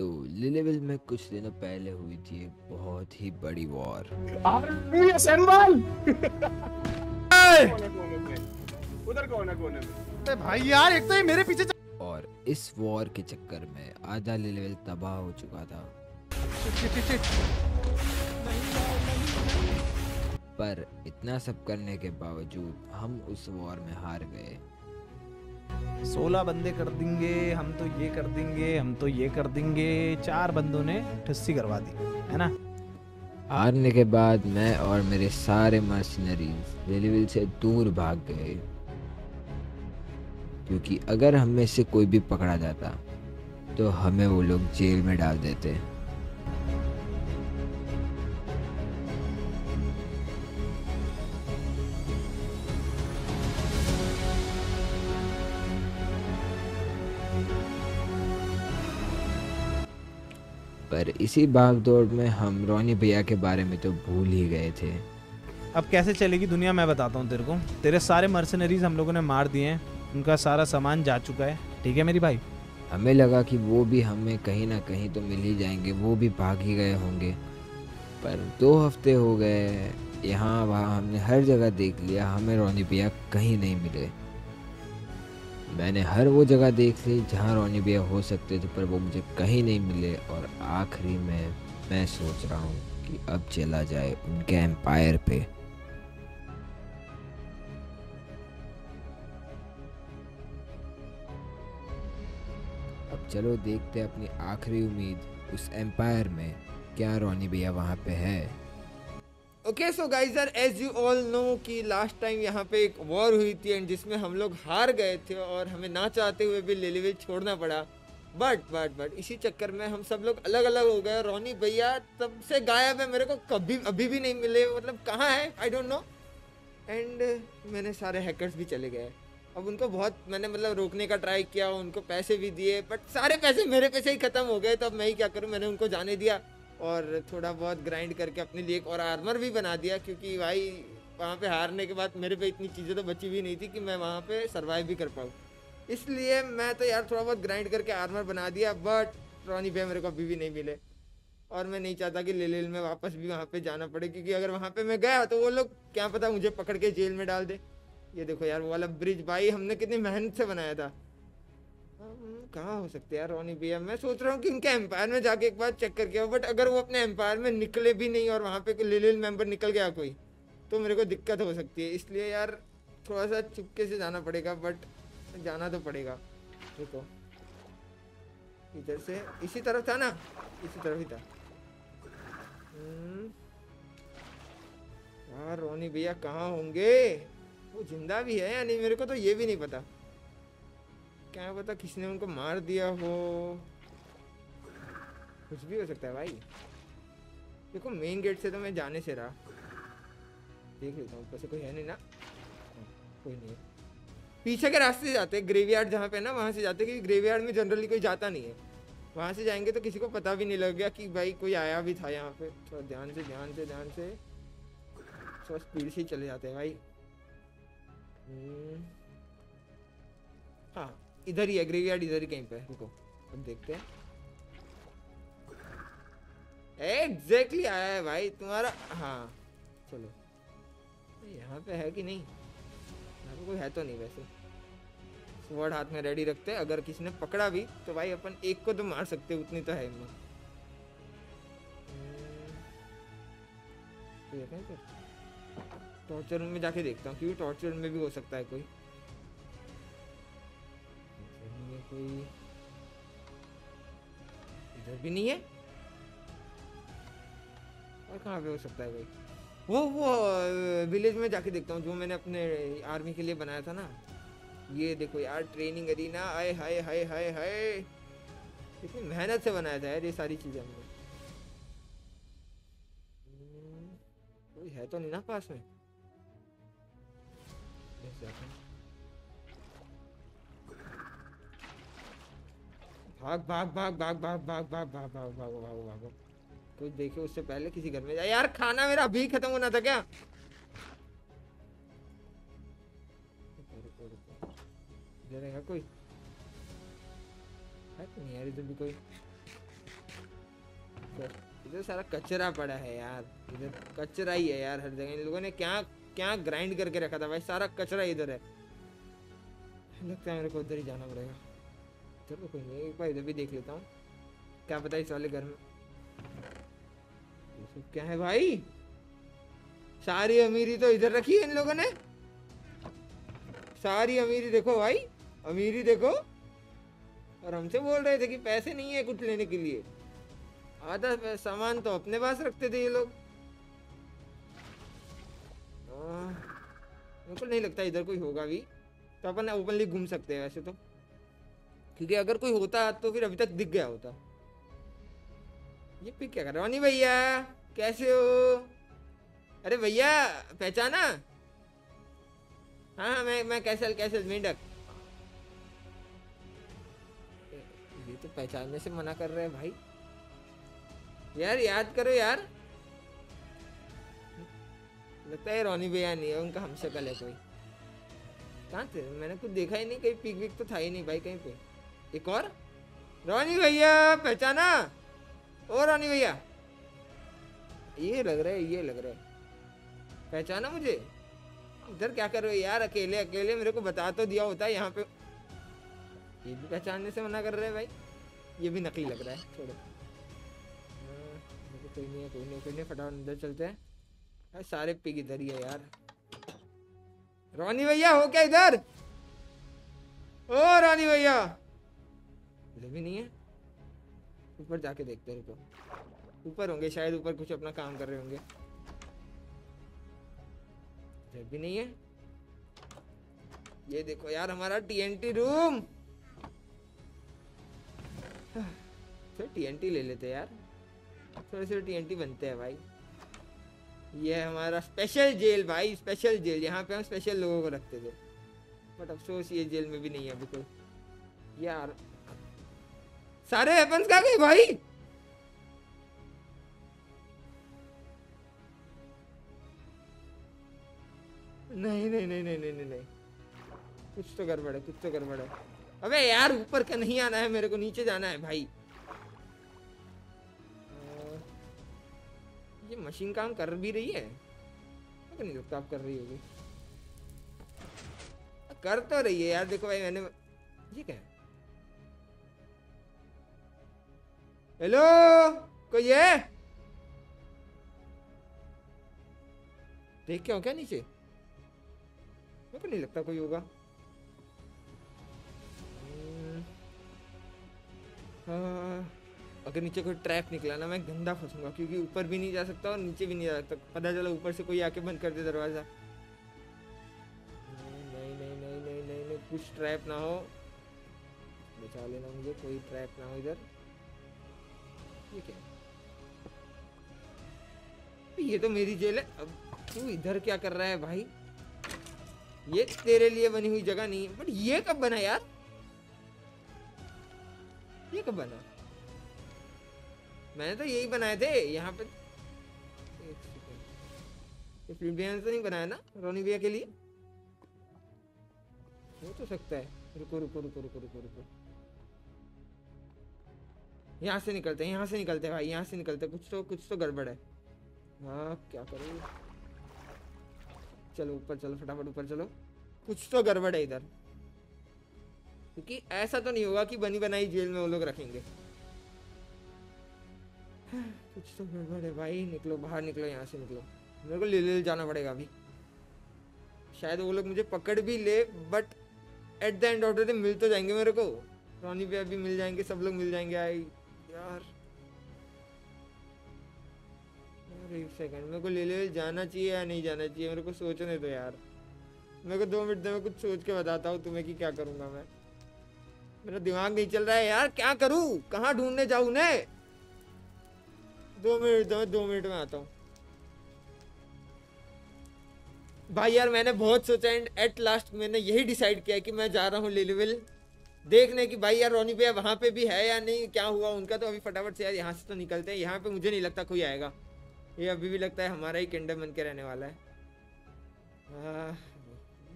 तो लिलेविल में कुछ दिनों पहले हुई थी बहुत ही बड़ी वॉर भाई यार एक तो ये मेरे पीछे और इस वॉर के चक्कर में आधा लिलेविल तबाह हो चुका था। पर इतना सब करने के बावजूद हम उस वॉर में हार गए सोलह बंदे कर देंगे, हम तो ये कर देंगे, हम तो ये कर देंगे। चार बंदों ने ठस्सी करवा दी, है ना? हारने के बाद मैं और मेरे सारे मर्सनरीज लिलेविल से दूर भाग गए। क्योंकि अगर हम से कोई भी पकड़ा जाता तो हमें वो लोग जेल में डाल देते। पर इसी भागदौड़ में हम रोनी भैया के बारे में तो भूल ही गए थे। अब कैसे चलेगी दुनिया मैं बताता हूँ तेरे को। तेरे सारे मर्सनरीज हम लोगों ने मार दिए हैं। उनका सारा सामान जा चुका है। ठीक है मेरी भाई? हमें लगा कि वो भी हमें कहीं ना कहीं तो मिल ही जाएँगे। वो भी भाग ही गए होंगे। पर दो हफ़्ते हो गए। यहाँ वहाँ हमने हर जगह देख लिया। हमें रोनी भैया कहीं नहीं मिले। मैंने हर वो जगह देख ली जहाँ रोनी भैया हो सकते थे, पर वो मुझे कहीं नहीं मिले और आखिरी में मैं सोच रहा हूँ कि अब चला जाए उनके एम्पायर पे। अब चलो देखते हैं अपनी आखिरी उम्मीद उस एम्पायर में क्या रोनी भैया वहाँ पे है। Okay so guys as you all know कि लास्ट टाइम यहाँ पे एक वॉर हुई थी एंड जिसमें हम लोग हार गए थे और हमें ना चाहते हुए भी लेलीविल छोड़ना पड़ा। बट बट बट इसी चक्कर में हम सब लोग अलग अलग हो गए रोनी भैया तब से गायब है, मेरे को कभी, अभी भी नहीं मिले मतलब कहाँ है? आई डोंट नो एंड मैंने सारे हैकर्स भी चले गए। अब उनको बहुत, मैंने मतलब रोकने का ट्राई किया, उनको पैसे भी दिए बट सारे पैसे मेरे पैसे ही ख़त्म हो गए तो अब मैं ही क्या करूँ? मैंने उनको जाने दिया। और थोड़ा बहुत ग्राइंड करके अपने लिए एक और आर्मर भी बना दिया, क्योंकि भाई, वहाँ पे हारने के बाद मेरे पे इतनी चीज़ें तो बची भी नहीं थी कि मैं वहाँ पे सरवाइव भी कर पाऊँ। इसलिए मैं तो यार थोड़ा बहुत ग्राइंड करके आर्मर बना दिया बट रॉनी भैया मेरे को अभी भी नहीं मिले। और मैं नहीं चाहता कि लिलिल में वापस भी वहाँ पे जाना पड़े, क्योंकि अगर वहाँ पे मैं गया तो वो लोग क्या पता मुझे पकड़ के जेल में डाल दे। ये देखो यार, वो वाला ब्रिज भाई, हमने कितनी मेहनत से बनाया था। कहाँ हो सकते यार, रोनी भैया? मैं सोच रहा हूँ कि उनके एम्पायर में जाके एक बार चेक करके आओ बट अगर वो अपने एम्पायर में निकले भी नहीं और वहाँ पे कोई लिलिल मेंबर निकल गया कोई तो मेरे को दिक्कत हो सकती है। इसलिए यार थोड़ा सा चुपके से जाना पड़ेगा बट जाना तो पड़ेगा। देखो इधर से, इसी तरफ़ था ना? इसी तरफ़ ही था। हम्म। यार, रोनी भैया कहाँ होंगे? वो ज़िंदा भी है या नहीं? मेरे को तो ये भी नहीं पता। क्या पता किसी ने उनको मार दिया हो। कुछ भी हो सकता है भाई। देखो मेन गेट से तो मैं जाने से रहा। देख लेता हूँ ऊपर से कोई है नहीं ना। कोई नहीं पीछे के रास्ते से जाते हैं ग्रेवयार्ड जहाँ पे ना वहाँ से जाते क्योंकि ग्रेवयार्ड में जनरली कोई जाता नहीं है। वहाँ से जाएँगे तो किसी को पता भी नहीं लग गया कि भाई कोई आया भी था यहाँ पे। थोड़ा ध्यान से ध्यान से ध्यान से। थोड़ा स्पीड से चले जाते हैं भाई। हम्म, हाँ। इधर ही है ग्रेवयार्ड इधर ही कहीं पे रुको अब देखते हैं। एग्जैक्टली exactly आया है भाई तुम्हारा हाँ चलो। यहाँ पे है कि नहीं? यहाँ पे कोई है तो नहीं वैसे। स्वॉर्ड हाथ में रेडी रखते हैं। अगर किसी ने पकड़ा भी तो भाई अपन एक को तो मार सकते हैं, उतनी तो है हिम्मत टॉर्चर रूम में जाके देखता हूँ क्योंकि टॉर्चर रूम में भी हो सकता है कोई। कोई इधर भी नहीं है? और कहाँ पे हो सकता है कोई? वो वो विलेज में जाके देखता हूँ जो मैंने अपने आर्मी के लिए बनाया था ना। ये देखो यार ट्रेनिंग अरीना आए हाय हाय हाय हाय। कितनी मेहनत से बनाया था यार ये सारी चीज़ें हमने। हम्म, कोई है तो नहीं ना पास में? भाग भाग भाग भाग भाग भाग भाग भाग भाग भाग भाग भाग कुछ देखे उससे पहले किसी घर में जाए यार खाना मेरा अभी खत्म होना था क्या है कोई है तो नहीं यार इधर भी कोई इधर सारा कचरा पड़ा है यार इधर कचरा ही है यार हर जगह इन लोगों ने क्या क्या ग्राइंड करके रखा था भाई सारा कचरा इधर है लगता है मेरे को उधर ही जाना पड़ेगा चलो कोई नहीं एक बार इधर भी देख लेता हूँ। क्या पता इस वाले घर में सब क्या है भाई? सारी अमीरी तो इधर रखी है इन लोगों ने। सारी अमीरी देखो भाई, अमीरी देखो। और हमसे बोल रहे थे कि पैसे नहीं है कुछ लेने के लिए। आधा सामान तो अपने पास रखते थे ये लोग। को नहीं लगता इधर कोई होगा भी। तो अपन ओपनली घूम सकते हैं वैसे तो। क्योंकि अगर कोई होता तो फिर अभी तक दिख गया होता। ये पिक क्या कर रहा रोनी भैया, कैसे हो? अरे भैया, पहचाना? हाँ हाँ मैं मैं कैसल कैसल मेंढक? ये तो पहचानने से मना कर रहे हैं भाई। यार, याद करो यार। लगता है रोनी भैया नहीं है, उनका हमशक्ल है कोई। कहाँ थे? मैंने कुछ देखा ही नहीं, कहीं पिक विक तो था ही नहीं भाई, कहीं पे। एक और। रोनी भैया, पहचाना? ओ, रोनी भैया। ये लग रहा है, ये लग रहा है। पहचाना मुझे? इधर क्या कर रहे हो यार, अकेले अकेले? मेरे को बता तो दिया होता है यहाँ पे। ये भी पहचानने से मना कर रहे हैं भाई। ये भी नकली लग रहा है, छोड़ो। कोई नहीं है, कोई नहीं कोई नहीं फटाफट अंदर चलते हैं। भाई सारे पिग इधर ही है यार। रोनी भैया, हो क्या इधर? ओ, रोनी भैया। इधर भी नहीं है। ऊपर जाके देखते रुको। ऊपर होंगे, शायद ऊपर कुछ अपना काम कर रहे होंगे। इधर भी नहीं है। ये देखो यार, हमारा टीएनटी रूम फिर टीएनटी ले लेते यार। थोड़े से टीएनटी बनते हैं भाई। ये हमारा स्पेशल जेल भाई स्पेशल जेल यहाँ पे हम स्पेशल लोगों को रखते थे। बट अफसोस, ये जेल में भी नहीं है कोई यार सारे वेपन्स कहाँ गए भाई। नहीं नहीं नहीं नहीं नहीं नहीं कुछ तो गड़बड़ है, कुछ तो गड़बड़ है। अबे यार, ऊपर का नहीं आना है, मेरे को नीचे जाना है भाई। ये मशीन काम कर भी रही है। पता नहीं लगता आप कर रही होगी। कर तो रही है यार, देखो भाई मैंने ये क्या हेलो कोई है? देख के हो क्या नीचे? मेरे को नहीं लगता कोई होगा। हम्म, हाँ, अगर नीचे कोई ट्रैप निकला ना मैं गंदा फंसूँगा क्योंकि ऊपर भी नहीं जा सकता और नीचे भी नहीं जा सकता। पता चला ऊपर से कोई आके बंद कर दे दरवाज़ा। नहीं नहीं नहीं नहीं नहीं नहीं नहीं कुछ ट्रैप ना हो। बचा लेना मुझे कोई ट्रैप ना हो इधर। ये क्या है? ये तो मेरी जेल है। अब तू इधर क्या कर रहा है भाई? ये तेरे लिए बनी हुई जगह नहीं है। बट ये कब बना यार? ये कब बना? मैंने तो यही बनाए थे। यहाँ पे। ये फ़िल्म भैया तो नहीं बनाया ना रोनी भैया के लिए? हो तो सकता है। रुको रुको रुको रुको रुको रुको। यहाँ से निकलते हैं, यहाँ से निकलते हैं भाई, यहाँ से निकलते हैं। कुछ तो कुछ तो गड़बड़ है। हाँ क्या करूँ? चलो, ऊपर चलो, फटाफट ऊपर चलो। कुछ तो गड़बड़ है इधर। क्योंकि ऐसा तो नहीं होगा कि बनी बनाई जेल में वो लोग रखेंगे। कुछ तो गड़बड़ है भाई, निकलो, बाहर निकलो, यहाँ से निकलो। मेरे को ले ले जाना पड़ेगा अभी। शायद वो लोग मुझे पकड़ भी ले but at the end of the day मिल तो जाएँगे मेरे को। रोनी भैया भी मिल जाएँगे, सब लोग मिल जाएँगे आई यार। यार, एक सेकंड मेरे को ले ले, जाना चाहिए या नहीं जाना चाहिए? मेरे को सोचने दो यार। मेरे को दो मिनट दे, मैं कुछ सोच के बताता हूँ तुम्हें कि क्या करूँगा मैं। मेरा दिमाग नहीं चल रहा है यार, क्या करूँ? कहाँ ढूँढने जाऊँ उन्हें? दो मिनट दो दो मिनट में आता हूँ। भाई यार, मैंने बहुत सोचा एंड एट लास्ट मैंने यही डिसाइड किया कि मैं जा रहा हूँ लिलविल देखने की भाई यार रोनी भैया वहाँ पे भी है या नहीं क्या हुआ? उनका तो अभी फटाफट से यार यहाँ से तो निकलते हैं। यहाँ पे मुझे नहीं लगता कोई आएगा। ये अभी भी लगता है हमारा ही किंडम बन के रहने वाला है। आह,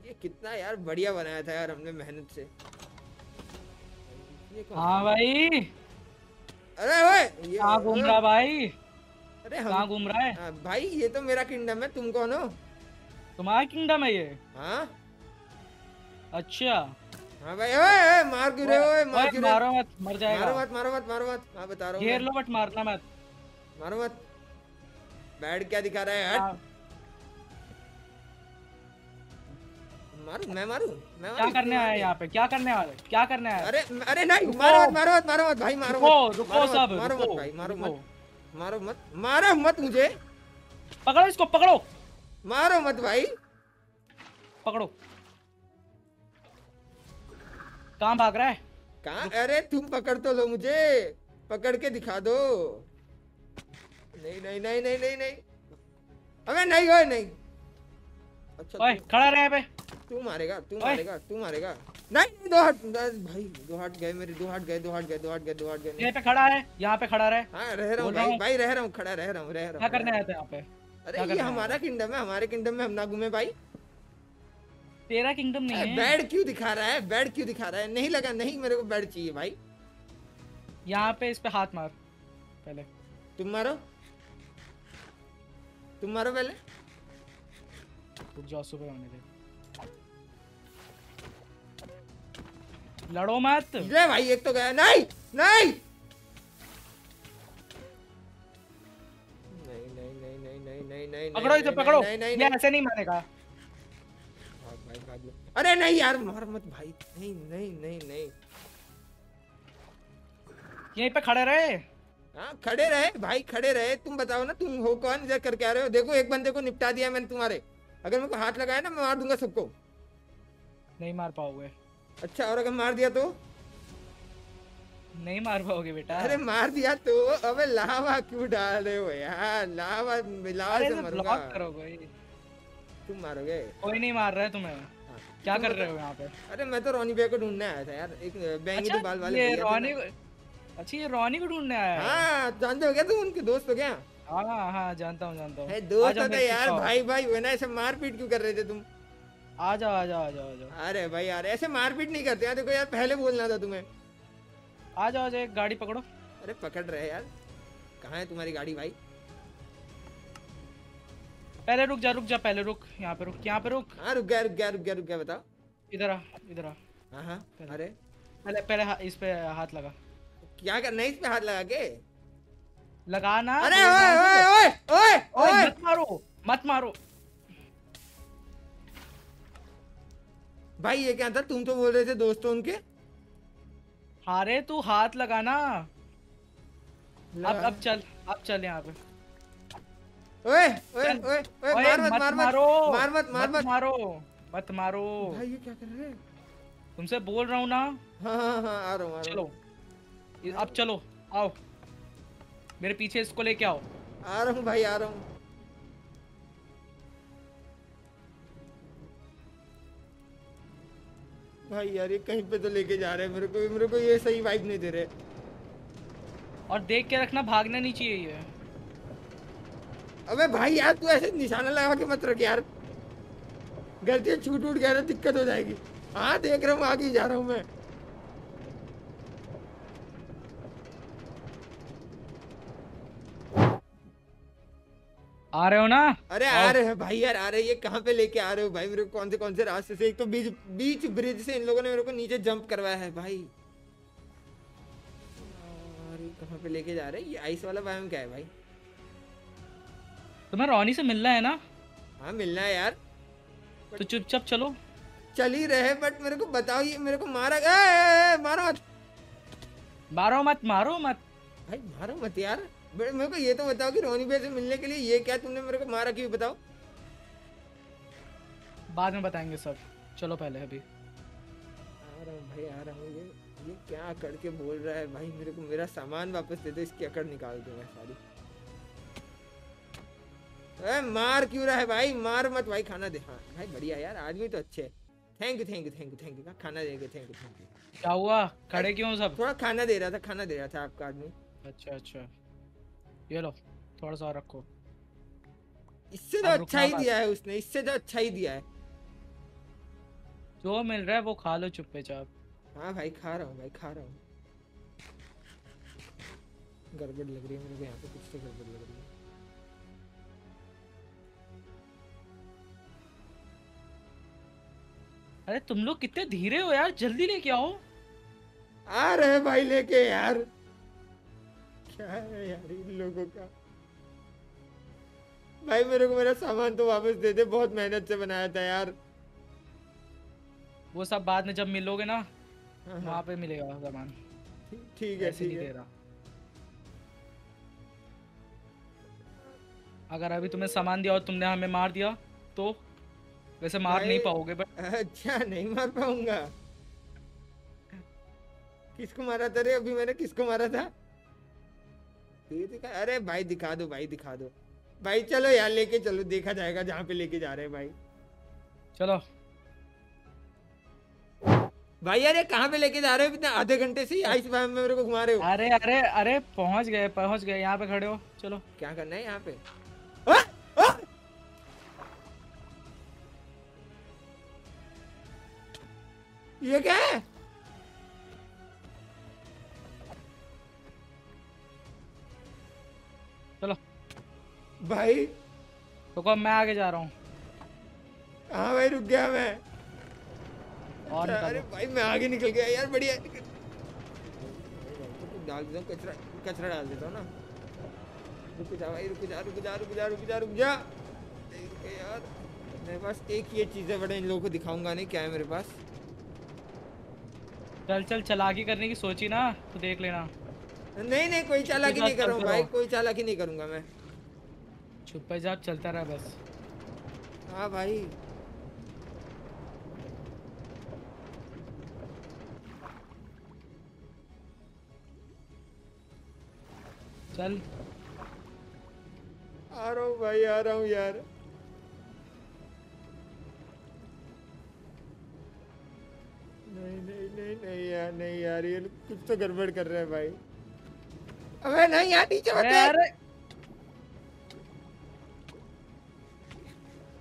ये कितना यार बढ़िया बनाया था यार हमने मेहनत से। हाँ भाई। अरे ओए कहाँ घूम रहा भाई? अरे कहाँ घूम रहा है? हाँ, भाई ये तो मेरा किंगडम है तुम कौन हो? तुम्हारा किंगडम है ये? हाँ। अच्छा। हाँ भाई ओए ओए मार क्यों रहे ओए मार क्यों मारो मत मर मारो मत मारो मत मारो मत। हाँ बता रहा हूँ घेर लो बट मारना मत। मारो मत। बैड क्या दिखा रहा है? हट हाँ, मारू? मैं मारू? मैं क्या करने आया यहाँ पे? क्या करने आया क्या करने आया अरे अरे नहीं मारो मत मारो मत मारो मत भाई मारो मत। रुको सब मारो मत भाई मारो मत मारो मत। मारो मत मुझे। पकड़ो इसको पकड़ो। मारो मत भाई। पकड़ो। कहाँ भाग रहा है? कहाँ? अरे तुम पकड़ तो लो मुझे। पकड़ के दिखा दो। नहीं नहीं नहीं नहीं नहीं नहीं। अबे नहीं ओए नहीं। अच्छा ओए खड़ा रहे पे। तू मारेगा तू मारेगा तू मारेगा। नहीं दो हाथ भाई दो हाथ गए मेरे दो हाथ गए दो हाथ गए दो हाथ गए दो हाथ गए। ये पे खड़ा है यहाँ पे खड़ा रहे। हाँ रह रहा हूँ भाई भाई रह रहा हूँ खड़ा रह रहा हूँ रह रहा क्या करने आए थे यहाँ पे? हूँ। अरे ये हमारा किंगडम है हमारे किंगडम में हम ना घूमे भाई। तेरा किंगडम नहीं है। बैड क्यों दिखा रहा है? बैड क्यों दिखा रहा है? नहीं लगा नहीं मेरे को बैड चाहिए भाई। यहाँ पे इस पे हाथ मार पहले। तुम मारो। तुम मारो पहले। रुक जाओ सुबह होने दे। लड़ो मत। ले भाई एक तो गया। नहीं नहीं। नहीं नहीं नहीं नहीं नहीं नहीं नहीं पकड़ो इसे नहीं, पकड़ो। नहीं नहीं ये नहीं। ऐसे नहीं मारेगा। भाई अरे नहीं यार मार मत भाई। नहीं नहीं नहीं नहीं। यहीं पे खड़े रहे। हाँ खड़े रहे भाई खड़े रहे। तुम बताओ ना तुम हो कौन? इधर करके आ रहे हो? देखो एक बंदे को निपटा दिया मैंने तुम्हारे। अगर मेरे को हाथ लगाया ना मैं मार दूँगा सबको। नहीं मार पाओगे। अच्छा और अगर मार दिया तो? नहीं मार पाओगे बेटा। अरे मार दिया तो? अबे लावा क्यों डाल रहे हो यार? लावा अरे से मरूँगा। ब्लॉक करो तुम मारोगे? कोई नहीं मार रहा है तुम्हें। क्या कर रहे हो यहाँ पे? अरे मैं तो रोनी भैया को ढूँढने आया था यार। एक बैंगी तो बाल अच्छा वाले ये रोनी को अच्छा ये रोनी को ढूँढने आया है? हाँ जानते हो क्या तुम उनके दोस्त हो क्या? हाँ हाँ जानता हूँ जानता है। हूँ दोस्त होते यार भाई भाई वो ना ऐसे मारपीट क्यों कर रहे थे तुम? आ जाओ आ जाओ आ जाओ आ जाओ। अरे भाई यार ऐसे मारपीट नहीं करते यार। देखो यार पहले बोलना था तुम्हें। आ जाओ आ जाओ एक गाड़ी पकड़ो। अरे पकड़ रहे यार। कहाँ है तुम्हारी गाड़ी भाई? पहले रुक जा रुक जा पहले रुक। यहाँ पे रुक यहाँ पे रुक। हाँ रुक गया रुक गया रुक गया रुक गया बताओ इधर आ इधर आ। हाँ हाँ अरे। पहले पहले हा- इस पे हाथ लगा। क्या करना है इस पे हाथ लगा के? लगा ना अरे ओए ओए तो। ओए ओए ओए, ओए। मत मारो मत मारो। भाई ये क्या था? तुम तो बोल रहे थे दोस्तों उनके? हारे तू हाथ लगाना। अब अब चल अब चल यहाँ पे। ओए ओए ओए ओए मार मत मार मत मार। मत मार मत मारो मत मारो। भाई ये क्या कर रहे हैं? तुमसे बोल रहा हूँ ना। हाँ हाँ हाँ आ रहा हूँ चलो। अब चलो आओ। मेरे पीछे इसको लेके आओ। आ रहा हूँ भाई आ रहा हूँ। भाई यार ये कहीं पे तो लेके जा रहे हैं। मेरे को मेरे को ये सही वाइब नहीं दे रहे। और देख के रखना भागना नहीं चाहिए ये। अबे भाई यार तू ऐसे निशाना लगा के मत रख यार। गलती छूट उठ गया ना दिक्कत हो जाएगी। हाँ देख रहा हूँ आगे जा रहा हूँ मैं। आ रहे हो ना? अरे आ रहे हैं भाई यार आ रहे हैं। ये कहाँ पे लेके आ रहे हो भाई? मेरे को कौन से कौन से रास्ते से? एक तो बीच बीच ब्रिज से इन लोगों ने मेरे को नीचे जंप करवाया है भाई। कहाँ पे लेके जा रहे हैं? ये आइस वाला बायोम क्या है भाई? तुम्हें रोनी से मिलना है ना? हाँ मिलना है यार। तो चुपचाप चलो। चल ही रहे बट मेरे को बताओ ये मेरे को मारा ए, ए, ए, मारो मत मारो मत मारो मत। भाई मारो मत यार। मेरे को ये तो बताओ कि रोनी भाई से मिलने के लिए ये क्या तुमने मेरे को मारा क्यों बताओ? बाद में बताएँगे सब चलो पहले अभी। आ रहा हूँ भाई आ रहा हूँ। ये ये क्या अकड़ के बोल रहा है भाई? मेरे को मेरा सामान वापस दे दो इसकी अकड़ निकाल दूँ मैं सारी। ए, मार क्यों रहा है भाई? मार मत भाई खाना दे। हाँ भाई बढ़िया यार आदमी तो अच्छे thank you thank you thank you thank you खाना देंगे थैंक यू थैंक यू क्या हुआ? खड़े क्यों सब? थोड़ा खाना दे रहा था खाना दे रहा था आपका आदमी। अच्छा अच्छा। ये लो थोड़ा सा रखो। इससे तो अच्छा ही दिया है उसने इससे तो अच्छा ही दिया है। जो मिल रहा है वो खा लो चुप्पे चाप। हाँ भाई खा रहा हूँ भाई खा रहा हूँ। गड़बड़ लग रही है मेरे को यहाँ पे कुछ तो गड़बड़ लग रही है। अरे तुम लोग कितने धीरे हो यार जल्दी लेके आओ। आ रहे भाई लेके यार। क्या है यार इन लोगों का? भाई मेरे को मेरा सामान तो वापस दे दे बहुत मेहनत से बनाया था यार। वो सब बाद में जब मिलोगे ना हाँ, वहाँ हाँ, पे मिलेगा सामान। ठीक- है ऐसे ठीक नहीं है। दे रहा। अगर अभी तुम्हें सामान दिया और तुमने हमें मार दिया तो वैसे मार नहीं पाओगे बट अच्छा नहीं मार पाऊँगा। किसको मारा था रे? अभी मैंने किसको मारा था? दिखा अरे भाई दिखा दो भाई दिखा दो। भाई चलो यार लेके चलो देखा जाएगा जहाँ पे लेके जा रहे हैं भाई। चलो। भाई यार कहाँ पे लेके जा रहे हो? इतने आधे घंटे से आइस में मेरे को घुमा रहे हो। अरे अरे अरे पहुँच गए पहुँच गए यहाँ पे खड़े हो चलो। क्या करना है यहाँ पे? ये क्या है? चलो। भाई। रुको अब मैं आगे जा रहा हूँ। हाँ भाई रुक गया मैं। और अरे भाई मैं आगे निकल गया यार बढ़िया। डाल देता हूँ कचरा कचरा डाल देता हूँ ना। रुक जा भाई रुक जा रुक जा रुक जा रुक जा रुक जा। यार मेरे पास एक ये चीज़ है बड़े इन लोगों को दिखाऊँगा नहीं क्या है मेरे पास? चल चल चलाकी करने की सोची ना तो देख लेना। नहीं नहीं कोई चालाकी नहीं करूँगा भाई कोई चालाकी नहीं करूँगा मैं। छुपे जाप चलता रहा बस। हाँ भाई। चल। आ रहा हूँ भाई आ रहा हूँ यार। कुछ तो गड़बड़ कर रहे हैं भाई अबे नहीं यार नीचे मत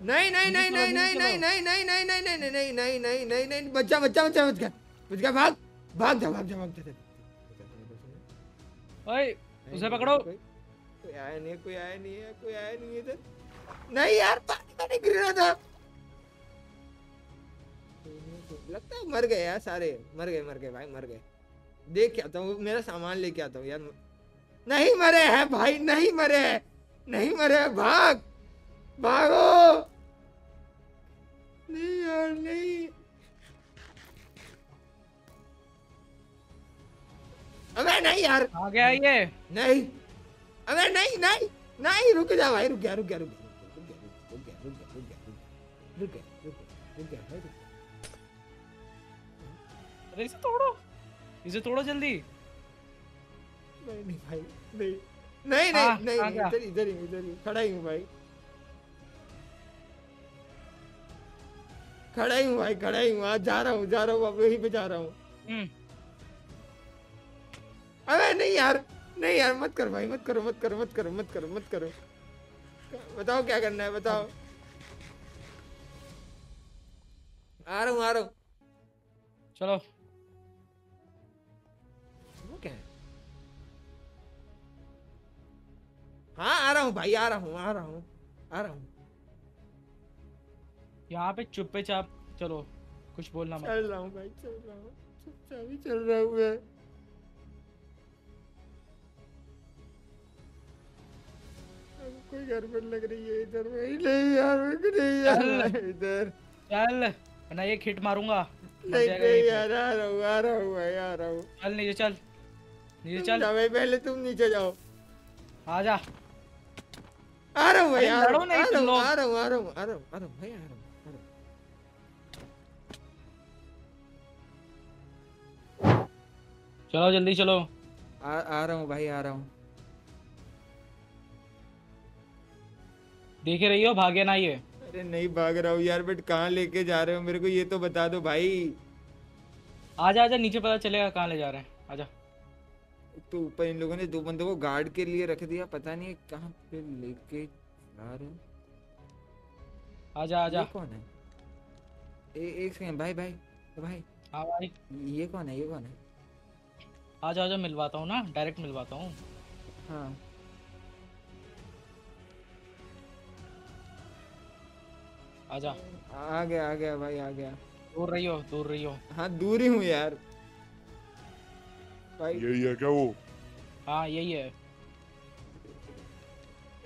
नहीं नहीं नहीं नहीं नहीं नहीं नहीं नहीं नहीं नहीं नहीं नहीं नहीं नहीं नहीं नहीं बच्चा बच्चा बच्चा बच गया बच गया भाग भाग जा भाग जा भाग जा ओए उसे पकड़ो कोई आया नहीं है कोई आया नहीं है कोई आया नहीं है इधर नहीं यार पानी में नहीं गिर रहा था लगता है मर गए यार सारे मर गए मर गए भाई मर गए देख के आता हूँ मेरा सामान लेके आता हूँ यार नहीं मरे हैं भाई नहीं मरे हैं नहीं मरे हैं भाग भागो नहीं यार नहीं अबे नहीं यार आ गया ये नहीं अबे नहीं नहीं नहीं रुक जा भाई रुक गया रुक गया रुक गया रुक गया रुक गया रुक गया रुक गया रुक गया रुक गया रुक गया रुक गया अरे इसे तोड़ो इसे तोड़ो जल्दी। नहीं नहीं भाई नहीं। नहीं नहीं हाँ, नहीं आ नहीं, इधर इधर ही इधर ही। खड़ा ही हूँ भाई। खड़ा ही हूँ भाई खड़ा ही हूँ। जा रहा हूँ जा रहा हूँ अब यहीं पे जा रहा हूँ। हम्म। अबे नहीं यार नहीं यार मत कर भाई मत करो मत करो मत करो मत करो मत करो। बताओ क्या करना है बताओ। आ रहा हूँ आ रहा हूँ। चलो। हाँ आ रहा हूँ भाई आ रहा हूँ आ रहा हूँ आ रहा हूँ। यहाँ पे चुप्पे चाप चलो कुछ बोलना मत। चल रहा हूँ भाई चल रहा हूँ। चुपचाप ही चल रहा हूँ मैं। कोई गड़बड़ लग रही है इधर भाई नहीं यार नहीं यार इधर। चल वरना एक हिट मारूँगा। नहीं नहीं यार आ रहा हूँ आ रहा हूँ भाई आ रहा हूँ। चल नीचे चल नीचे चल। जाओ भाई पहले तुम नीचे जाओ। आ जा। आ रहा हूँ भाई आ रहा हूँ आ रहा हूँ आ रहा हूँ आ रहा हूँ आ रहा हूँ आ रहा हूँ भाई आ रहा हूँ आ रहा हूँ चलो जल्दी चलो। आ आ रहा हूँ भाई आ रहा हूँ। देखे रही हो भागे ना ये। अरे नहीं भाग रहा हूँ यार बट कहाँ लेके जा रहे हो? मेरे को ये तो बता दो भाई। आजा आजा नीचे पता चलेगा कहाँ ले जा रहे हैं। आजा। तो ऊपर इन लोगों ने दो बंदों को गार्ड के लिए रख दिया। पता नहीं कहाँ पे लेके जा रहे हो। आजा ये आजा कौन है? ए, एक सेकंड भाई भाई ओ भाई। हाँ भाई। ये कौन है ये कौन है? आजा आजा मिलवाता हूँ ना डायरेक्ट मिलवाता हूँ। हाँ। आजा। आ गया आ गया भाई आ गया। दूर रहियो दूर रहियो। हाँ दूर ही हूँ यार। भाई। यही है क्या वो? हाँ यही है।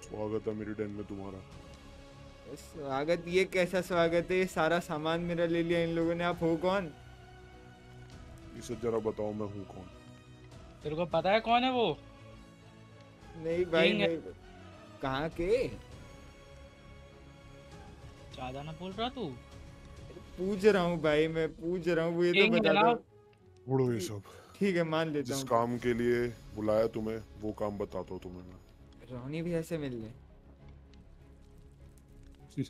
स्वागत है मेरी डेन में तुम्हारा। स्वागत ये कैसा स्वागत है? सारा सामान मेरा ले लिया इन लोगों ने। आप हो कौन? इसे जरा बताओ मैं हूँ कौन? तेरे को पता है कौन है वो? नहीं भाई नहीं। कहाँ के? ज़्यादा ना बोल रहा तू। पूछ रहा हूँ भाई मैं पूछ रहा हूँ ये तो बता दो। छोड़ो ये सब। ठीक है मान लेता जिस काम के लिए बुलाया तुम्हें वो काम बताता हूँ तुम्हें मैं। रोनी भी ऐसे मिल ले।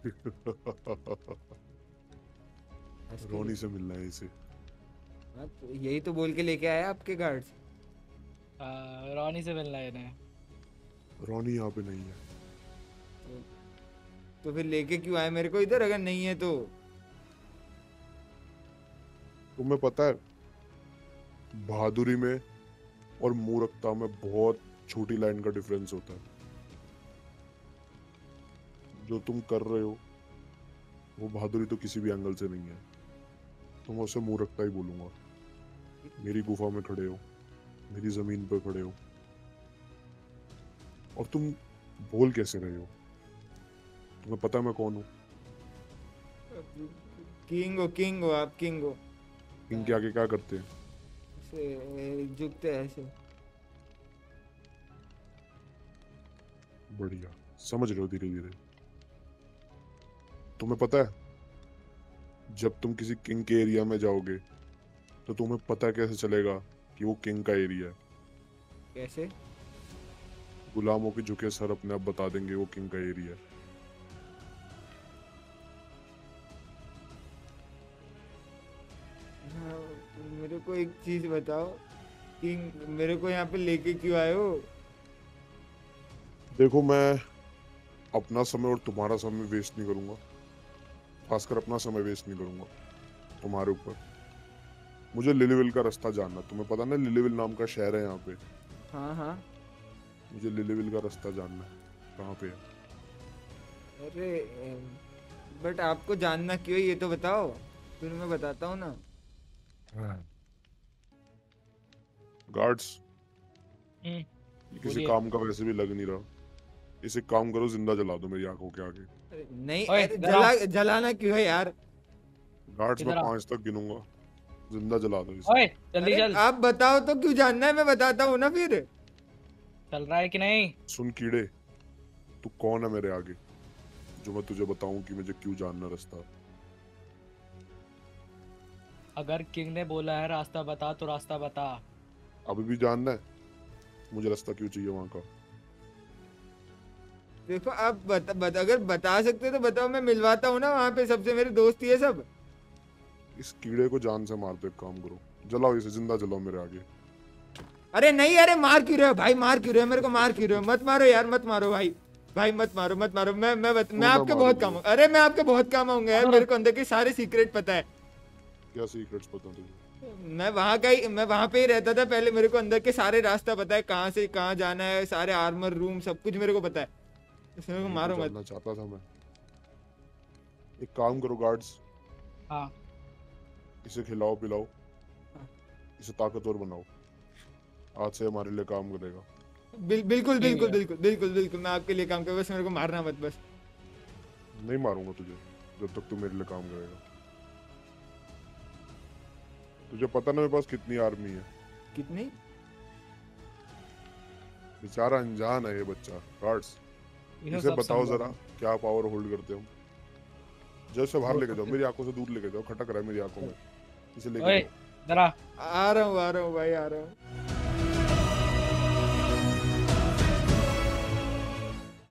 रोनी से मिलना है इसे। हाँ, तो यही तो बोल के लेके आया आपके गार्ड्स रोनी से मिलना है इन्हें। रोनी यहाँ पे नहीं है। तो फिर लेके क्यों आए मेरे को? इधर अगर नहीं है तो। तुम्हें पता है बहादुरी में और मूर्खता में बहुत छोटी लाइन का डिफरेंस होता है। जो तुम कर रहे हो वो बहादुरी तो किसी भी एंगल से नहीं है। तो मैं उसे मूर्खता ही बोलूँगा। मेरी गुफा में खड़े हो मेरी ज़मीन पर खड़े हो। और तुम बोल कैसे रहे हो? तुम्हें पता मैं कौन हूँ? किंग हो किंग हो आप किंग। हो इनके आगे क्या करते हैं? झुकते हैं ऐसे। बढ़िया समझ रहे हो धीरे धीरे। तुम्हें पता है जब तुम किसी किंग के एरिया में जाओगे तो तुम्हें पता कैसे चलेगा कि वो किंग का एरिया है? कैसे? गुलामों के झुके सर अपने आप बता देंगे वो किंग का एरिया है हाँ, को एक चीज़ बताओ किंग मेरे को यहाँ पे लेके क्यों आए हो? देखो मैं अपना समय और तुम्हारा समय वेस्ट नहीं करूँगा। खासकर अपना समय वेस्ट नहीं करूँगा तुम्हारे ऊपर। मुझे लिलीविल का रास्ता जानना तुम्हें पता ना लिलीविल नाम का शहर है यहाँ पे। हाँ हाँ। मुझे लिलीविल का रास्ता जानना है। कहाँ पे है? अरे बट आपको जानना क्यों है ये तो बताओ। फिर मैं बताता हूँ ना। गार्ड्स हम्म, ये किसी काम का वैसे भी लग नहीं रहा। इसे काम करो ज़िंदा जला दो मेरी आँखों के आगे। नहीं। जला जलाना क्यों है यार? गार्ड्स मैं पाँच तक गिनूँगा। ज़िंदा जला दो इसे। ओए जल्दी चल आप बताओ तो क्यों जानना है? मैं बताता हूँ ना फिर। चल रहा है कि नहीं? सुन कीड़े तू कौन है मेरे आगे? जो मैं तुझे बताऊँ कि मुझे क्यों जानना रास्ता। अगर किंग ने बोला है रास्ता बता तो रास्ता बता। अभी भी जानना है। मुझे रास्ता क्यों चाहिए वहाँ का? देखो आप बता, बता अगर बता सकते तो बताओ मैं मिलवाता हूँ ना वहाँ पे सबसे मेरे दोस्त ही है सब। इस कीड़े को जान से मार दो एक काम करो। जलाओ इसे ज़िंदा जलाओ मेरे आगे। अरे नहीं अरे मार क्यों रहे हो भाई मार क्यों रहे हो मेरे को मार क्यों रहे हो? मत मारो यार मत मारो भाई। भाई मत मारो मत मारो। मैं मैं बत, मैं आपके बहुत काम। अरे मैं आपके बहुत काम आऊँगा यार मेरे को अंदर के सारे सीक्रेट पता है। क्या सीक्रेट्स पता तुझे? मैं वहाँ का ही मैं वहाँ पे ही रहता था। पहले मेरे को अंदर के सारे रास्ता पता है कहाँ से कहाँ जाना है सारे आर्मर रूम सब कुछ मेरे को पता है। इसमें मेरे को मारो तो मत। चाहता था मैं। एक काम करो गार्ड्स हाँ। इसे खिलाओ पिलाओ। हाँ। इसे ताकतवर बनाओ। आज से हमारे लिए काम करेगा। बिल, बिल्कुल बिल्कुल बिल्कुल बिल्कुल बिल्कुल। मैं आपके लिए काम करूँ बस मेरे को मारना मत बस। नहीं मारूँगा तुझे जब तक तू मेरे लिए काम करेगा। तुझे पता ना मेरे पास कितनी आर्मी है। कितनी? बेचारा अनजान है ये बच्चा गार्ड्स इसे बताओ जरा क्या पावर होल्ड करते हो? जैसे बाहर लेके जाओ मेरी आँखों से दूर लेके जाओ खटक रहा है मेरी आँखों में। इसे लेके जरा। आ रहा हूँ आ रहा हूँ भाई आ रहा हूँ।